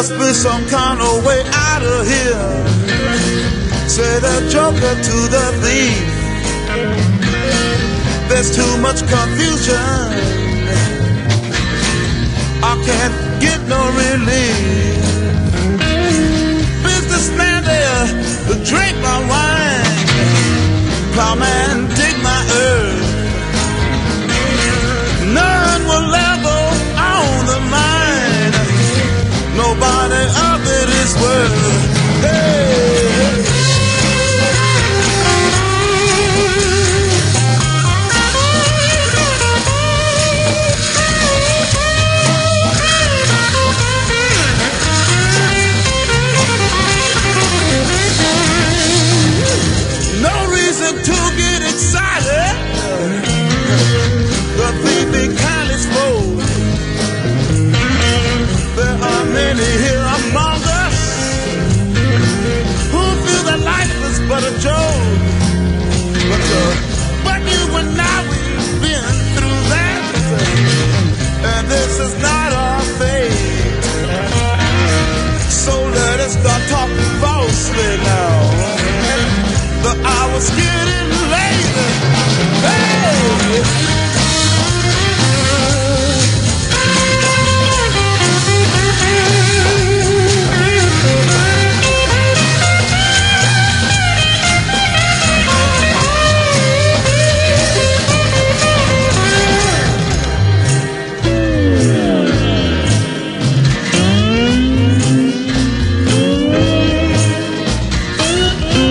must be some kind of way out of here. Say the joker to the thief. There's too much confusion. I can't get no relief. Bye.